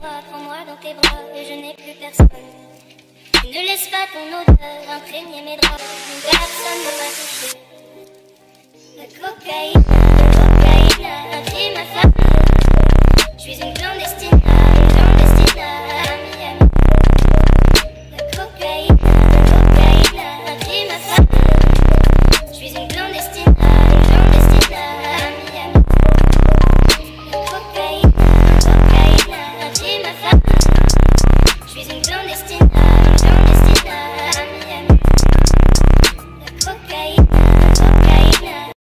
moi, prends-moi dans tes bras, et je n'ai plus personne. Ne laisse pas ton odeur imprégner mes draps, personne ne m'a touché. La cocaïne, You've been.